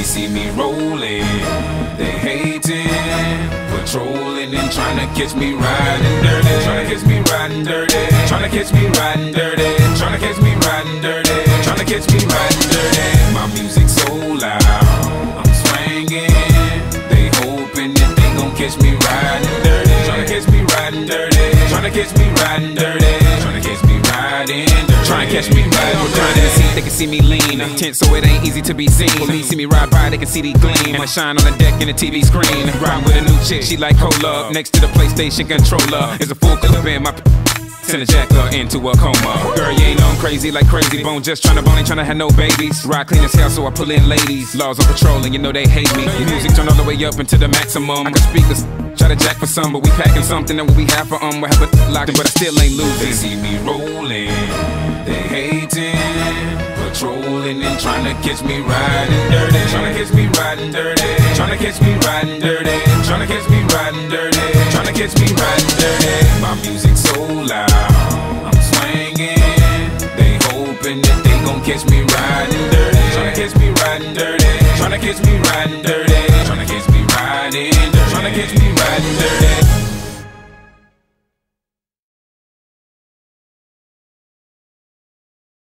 They see me rolling, they hating, patrolling and trying to catch me riding dirty. Trying to catch me riding dirty. Trying to catch me riding dirty. Trying to catch me riding dirty. Trying to catch me riding dirty. My music so loud, I'm swinging. They hoping that they gon' catch me dirty. Trying to catch me riding dirty. Trying to catch me riding dirty. Trying to catch me riding in the seat, they can see me lean. Tense, so it ain't easy to be seen. Police see me ride by, they can see the gleam. And I shine on the deck in the TV screen. Ride with a new chick, she like cola. Next to the PlayStation controller is a full clip in my. Send a jacker into a coma. Girl, you ain't on crazy like Krayzie Bone. Just tryna bone, ain't tryna have no babies. Ride clean as hell, so I pull in ladies. Laws on patrol, and you know they hate me. Music turn all the way up into the maximum. I can speak Try to jack for some, but we packing something that we have for um. We have it locked, but I still ain't They losing. see me rolling, they hating, patrolling and trying to catch me riding dirty. Trying to catch me riding dirty. Trying to catch me riding dirty. Trying to catch me riding dirty. Trying to catch me riding dirty.